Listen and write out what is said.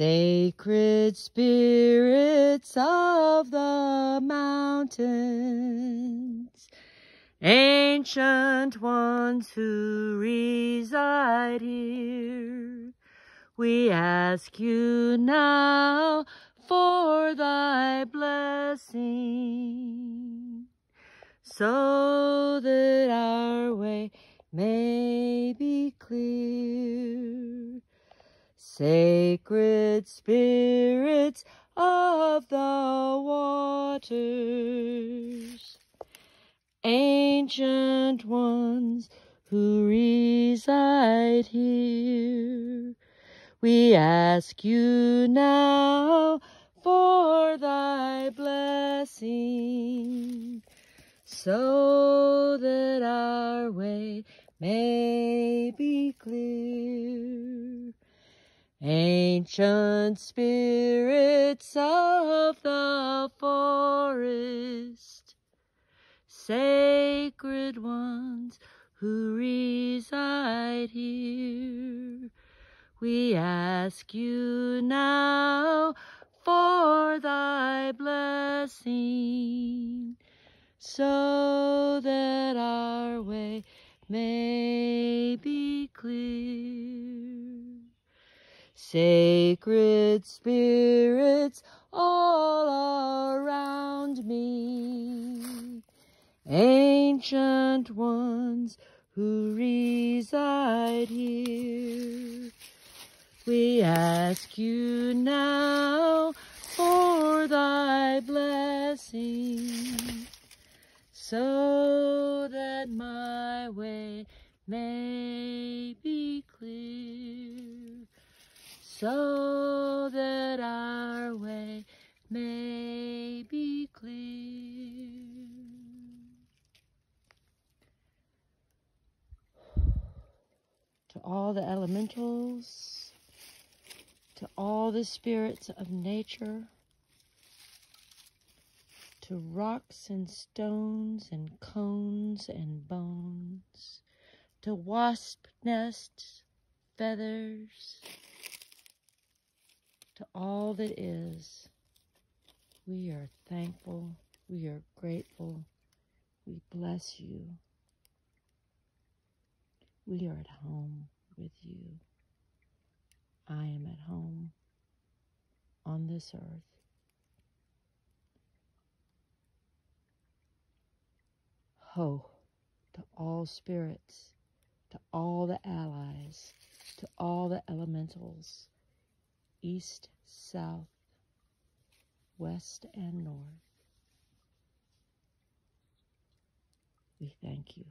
Sacred spirits of the mountains, ancient ones who reside here, we ask you now for thy blessing, so that our way may be clear. Sacred spirits of the waters, ancient ones who reside here, we ask you now for thy blessing, so that our way may be clear. Ancient spirits of the forest, sacred ones who reside here, we ask you now for thy blessing, so that Sacred spirits all around me, ancient ones who reside here, we ask you now for thy blessing, so that my way may be clear, so that our way may be clear. To all the elementals, to all the spirits of nature, to rocks and stones and cones and bones, to wasp nests, feathers, to all that is. We are thankful. We are grateful. We bless you. We are at home with you. I am at home on this earth. Ho to all spirits, to all the allies, to all the elementals, east, south, west, and north. We thank you.